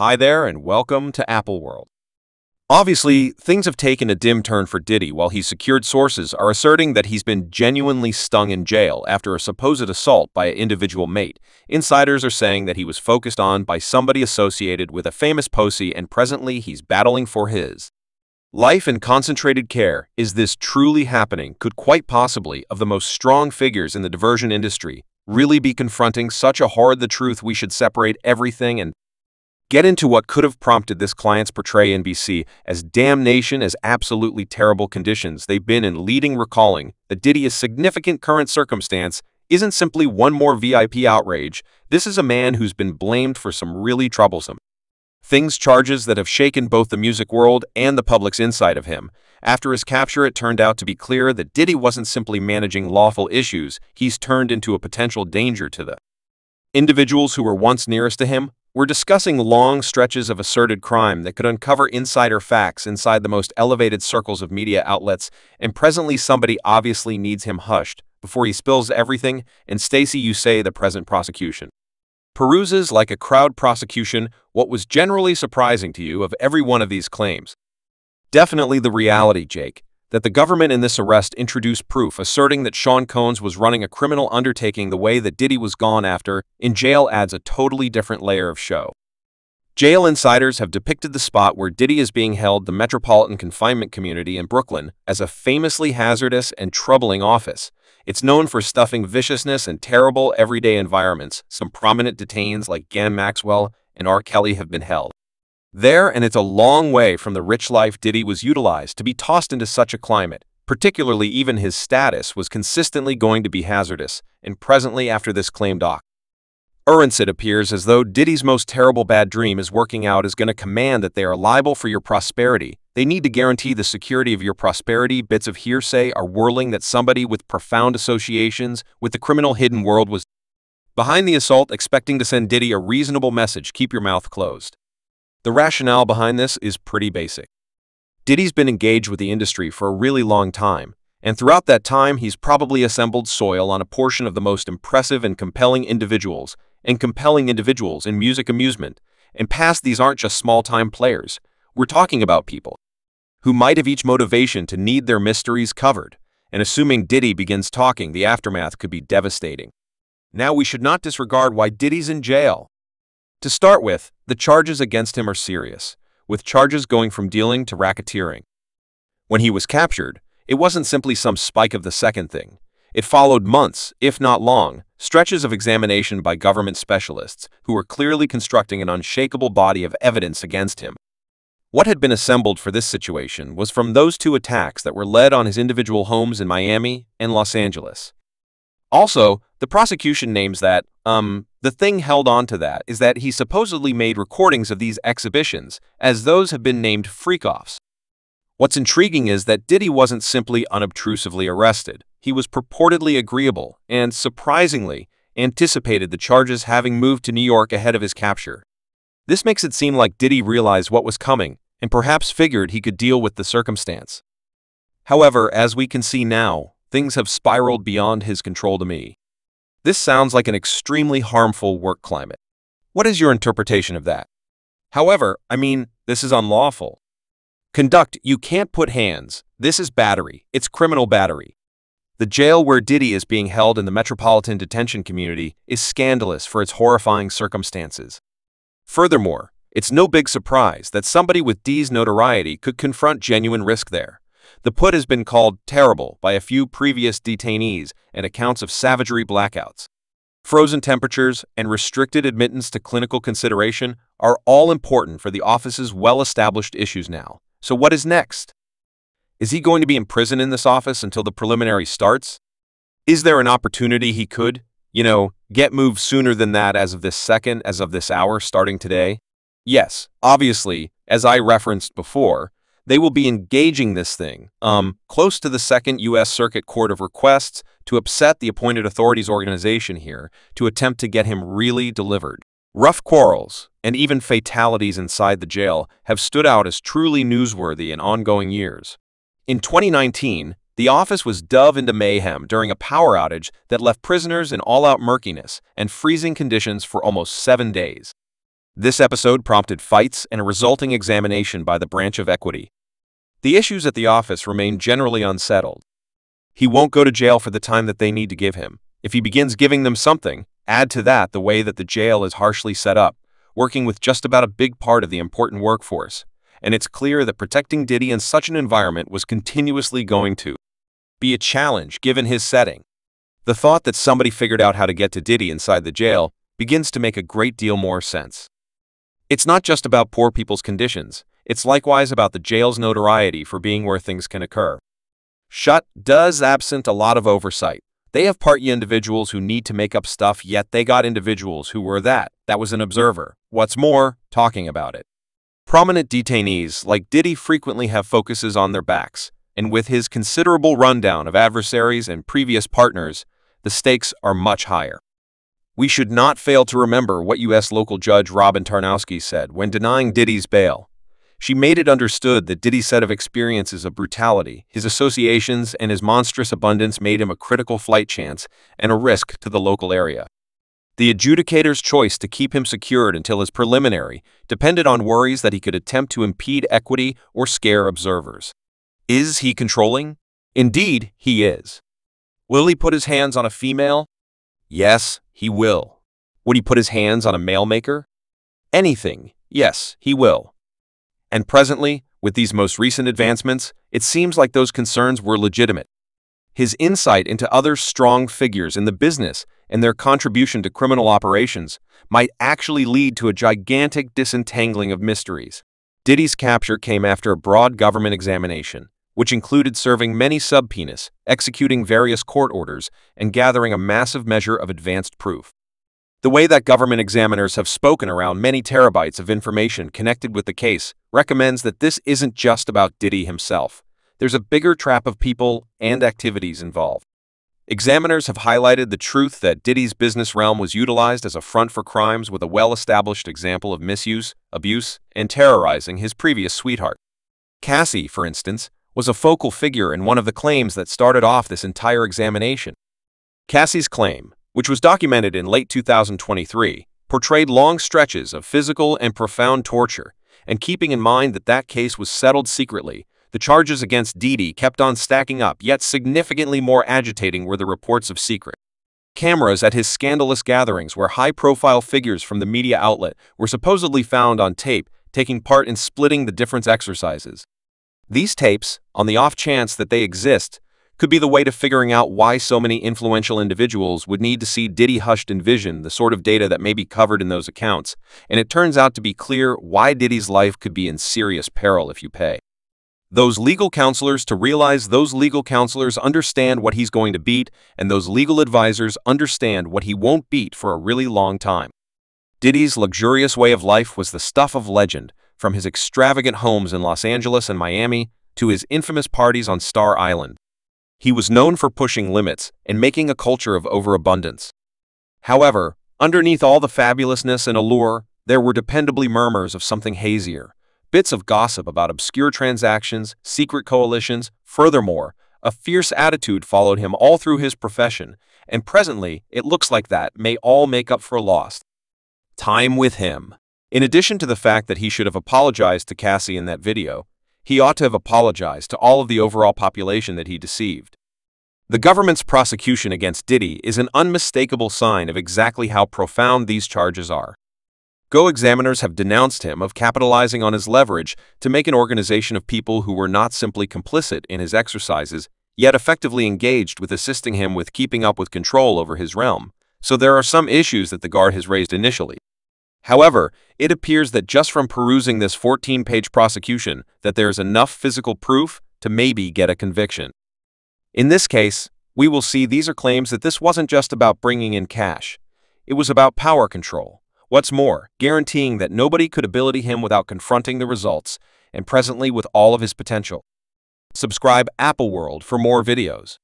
Hi there and welcome to Apple World. Obviously, things have taken a dim turn for Diddy while his secured sources are asserting that he's been genuinely stung in jail after a supposed assault by an individual mate. Insiders are saying that he was focused on by somebody associated with a famous posse and presently he's battling for his. Life in concentrated care, is this truly happening, could quite possibly, of the most strong figures in the diversion industry, really be confronting such a hard the truth we should separate everything and get into what could have prompted this client's portray MDC as damnation as absolutely terrible conditions they've been in leading recalling that Diddy's significant current circumstance isn't simply one more VIP outrage, this is a man who's been blamed for some really troublesome things charges that have shaken both the music world and the public's insight of him. After his capture, it turned out to be clear that Diddy wasn't simply managing lawful issues, he's turned into a potential danger to the individuals who were once nearest to him, we're discussing long stretches of asserted crime that could uncover insider facts inside the most elevated circles of media outlets, and presently somebody obviously needs him hushed before he spills everything, and Stacy you say the present prosecution. Peruses like a crowd prosecution what was generally surprising to you of every one of these claims. Definitely the reality, Jake, that the government in this arrest introduced proof asserting that Sean Combs was running a criminal undertaking the way that Diddy was gone after in jail adds a totally different layer of show. Jail insiders have depicted the spot where Diddy is being held the Metropolitan Confinement Community in Brooklyn as a famously hazardous and troubling office. It's known for stuffing viciousness and terrible everyday environments. Some prominent detainees like Ghislaine Maxwell and R. Kelly have been held. There, and it's a long way from the rich life Diddy was utilized to be tossed into such a climate. Particularly, even his status was consistently going to be hazardous, and presently after this claimed doc. Urance, it appears as though Diddy's most terrible bad dream is working out is going to command that they are liable for your prosperity. They need to guarantee the security of your prosperity. Bits of hearsay are whirling that somebody with profound associations with the criminal hidden world was behind the assault expecting to send Diddy a reasonable message, keep your mouth closed. The rationale behind this is pretty basic. Diddy's been engaged with the industry for a really long time, and throughout that time he's probably assembled soil on a portion of the most impressive and compelling individuals and compelling individuals in music amusement, and past these aren't just small-time players. We're talking about people who might have each motivation to need their mysteries covered, and assuming Diddy begins talking, the aftermath could be devastating. Now we should not disregard why Diddy's in jail. To start with, the charges against him are serious, with charges going from dealing to racketeering. When he was captured, it wasn't simply some spike of the second thing. It followed months, if not long, stretches of examination by government specialists who were clearly constructing an unshakable body of evidence against him. What had been assembled for this situation was from those two attacks that were led on his individual homes in Miami and Los Angeles. Also, the prosecution names that, um, the thing held on to that is that he supposedly made recordings of these exhibitions, as those have been named freak-offs. What's intriguing is that Diddy wasn't simply unobtrusively arrested. He was purportedly agreeable and, surprisingly, anticipated the charges having moved to New York ahead of his capture. This makes it seem like Diddy realized what was coming and perhaps figured he could deal with the circumstance. However, as we can see now, things have spiraled beyond his control to me. This sounds like an extremely harmful work climate. What is your interpretation of that? However, I mean, this is unlawful. Conduct, you can't put hands. This is battery. It's criminal battery. The jail where Diddy is being held in the metropolitan detention community is scandalous for its horrifying circumstances. Furthermore, it's no big surprise that somebody with D's notoriety could confront genuine risk there. The put has been called terrible by a few previous detainees and accounts of savagery blackouts. Frozen temperatures and restricted admittance to clinical consideration are all important for the office's well-established issues now. So what is next? Is he going to be in prison in this office until the preliminary starts? Is there an opportunity he could, you know, get moved sooner than that as of this second, as of this hour, starting today? Yes, obviously, as I referenced before, they will be engaging this thing um, close to the Second U.S. Circuit Court of Requests to upset the appointed authorities organization here to attempt to get him really delivered. Rough quarrels and even fatalities inside the jail have stood out as truly newsworthy in ongoing years. In 2019, the office was dove into mayhem during a power outage that left prisoners in all-out murkiness and freezing conditions for almost seven days. This episode prompted fights and a resulting examination by the branch of equity. The issues at the office remain generally unsettled. He won't go to jail for the time that they need to give him. If he begins giving them something, add to that the way that the jail is harshly set up, working with just about a big part of the important workforce, and it's clear that protecting Diddy in such an environment was continuously going to be a challenge given his setting. The thought that somebody figured out how to get to Diddy inside the jail begins to make a great deal more sense. It's not just about poor people's conditions, it's likewise about the jail's notoriety for being where things can occur. Shut does absent a lot of oversight. They have party individuals who need to make up stuff, yet they got individuals who were that. That was an observer. What's more, talking about it. Prominent detainees like Diddy frequently have focuses on their backs, and with his considerable rundown of adversaries and previous partners, the stakes are much higher. We should not fail to remember what U.S. local judge Robyn Tarnofsky said when denying Diddy's bail. She made it understood that Diddy's set of experiences of brutality, his associations, and his monstrous abundance made him a critical flight chance and a risk to the local area. The adjudicator's choice to keep him secured until his preliminary depended on worries that he could attempt to impede equity or scare observers. Is he controlling? Indeed, he is. Will he put his hands on a female? Yes, he will. Would he put his hands on a mail maker? Anything, yes, he will. And presently, with these most recent advancements, it seems like those concerns were legitimate. His insight into other strong figures in the business and their contribution to criminal operations might actually lead to a gigantic disentangling of mysteries. Diddy's capture came after a broad government examination, which included serving many subpoenas, executing various court orders, and gathering a massive measure of advanced proof. The way that government examiners have spoken around many terabytes of information connected with the case recommends that this isn't just about Diddy himself. There's a bigger trap of people and activities involved. Examiners have highlighted the truth that Diddy's business realm was utilized as a front for crimes with a well-established example of misuse, abuse, and terrorizing his previous sweetheart. Cassie, for instance, was a focal figure in one of the claims that started off this entire examination. Cassie's claim, which was documented in late 2023, portrayed long stretches of physical and profound torture, and keeping in mind that that case was settled secretly, the charges against Diddy kept on stacking up, yet significantly more agitating were the reports of secret. Cameras at his scandalous gatherings where high-profile figures from the media outlet were supposedly found on tape taking part in splitting the difference exercises. These tapes, on the off chance that they exist, could be the way to figuring out why so many influential individuals would need to see Diddy hushed envision the sort of data that may be covered in those accounts, and it turns out to be clear why Diddy's life could be in serious peril if you pay. Those legal counselors to realize those legal counselors understand what he's going to beat, and those legal advisors understand what he won't beat for a really long time. Diddy's luxurious way of life was the stuff of legend, from his extravagant homes in Los Angeles and Miami to his infamous parties on Star Island. He was known for pushing limits and making a culture of overabundance. However, underneath all the fabulousness and allure, there were dependably murmurs of something hazier, bits of gossip about obscure transactions, secret coalitions. Furthermore, a fierce attitude followed him all through his profession, and presently it looks like that may all make up for lost time with him. In addition to the fact that he should have apologized to Cassie in that video, he ought to have apologized to all of the overall population that he deceived. The government's prosecution against Diddy is an unmistakable sign of exactly how profound these charges are. Go examiners have denounced him of capitalizing on his leverage to make an organization of people who were not simply complicit in his exercises, yet effectively engaged with assisting him with keeping up with control over his realm. So there are some issues that the Guard has raised initially. However, it appears that just from perusing this 14-page prosecution that there is enough physical proof to maybe get a conviction. In this case, we will see these are claims that this wasn't just about bringing in cash. It was about power control. What's more, guaranteeing that nobody could ability him without confronting the results, and presently with all of his potential. Subscribe Apple World for more videos.